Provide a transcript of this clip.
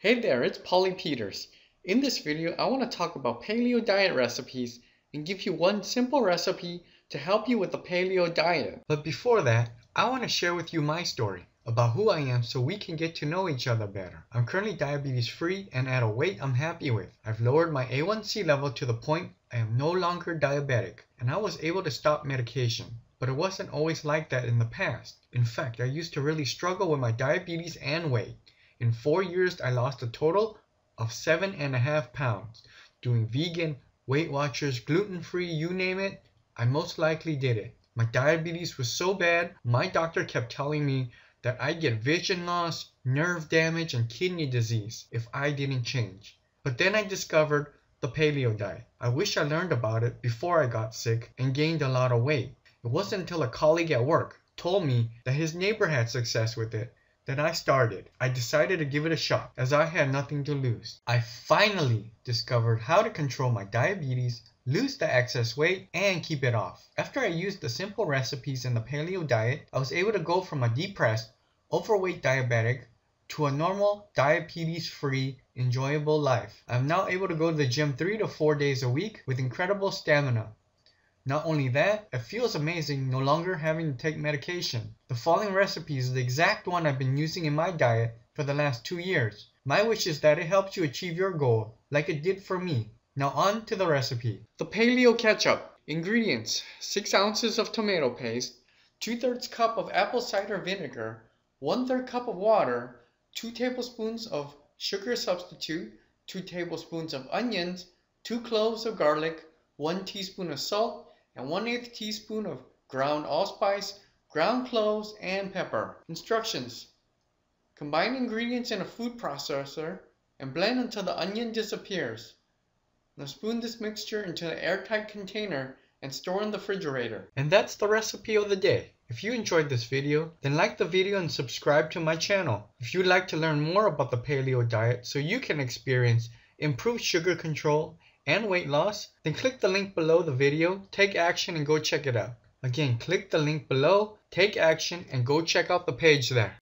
Hey there, it's Paulee Peters. In this video, I want to talk about paleo diet recipes and give you one simple recipe to help you with the paleo diet. But before that, I want to share with you my story about who I am so we can get to know each other better. I'm currently diabetes free and at a weight I'm happy with. I've lowered my A1C level to the point I am no longer diabetic and I was able to stop medication. But it wasn't always like that in the past. In fact, I used to really struggle with my diabetes and weight. In four years, I lost a total of seven and a half pounds. Doing vegan, Weight Watchers, gluten free, you name it, I most likely did it. My diabetes was so bad, my doctor kept telling me that I'd get vision loss, nerve damage, and kidney disease if I didn't change. But then I discovered the paleo diet. I wish I learned about it before I got sick and gained a lot of weight. It wasn't until a colleague at work told me that his neighbor had success with it that I started. I decided to give it a shot as I had nothing to lose. I finally discovered how to control my diabetes, lose the excess weight, and keep it off. After I used the simple recipes in the paleo diet, I was able to go from a depressed, overweight diabetic to a normal, diabetes free, enjoyable life. I'm now able to go to the gym three to four days a week with incredible stamina. Not only that, it feels amazing no longer having to take medication. The following recipe is the exact one I've been using in my diet for the last two years. My wish is that it helps you achieve your goal like it did for me. Now on to the recipe. The paleo ketchup. Ingredients 6 ounces of tomato paste, 2 thirds cup of apple cider vinegar, 1 third cup of water, 2 tablespoons of sugar substitute, 2 tablespoons of onions, 2 cloves of garlic, 1 teaspoon of salt, and 1 8 teaspoon of ground allspice, ground cloves, and pepper. Instructions. Combine ingredients in a food processor and blend until the onion disappears. Now spoon this mixture into an airtight container and store in the refrigerator. And that's the recipe of the day. If you enjoyed this video, then like the video and subscribe to my channel. If you'd like to learn more about the paleo diet so you can experience improved sugar control and weight loss, then click the link below the video, take action and go check it out. Again, click the link below, take action and go check out the page there.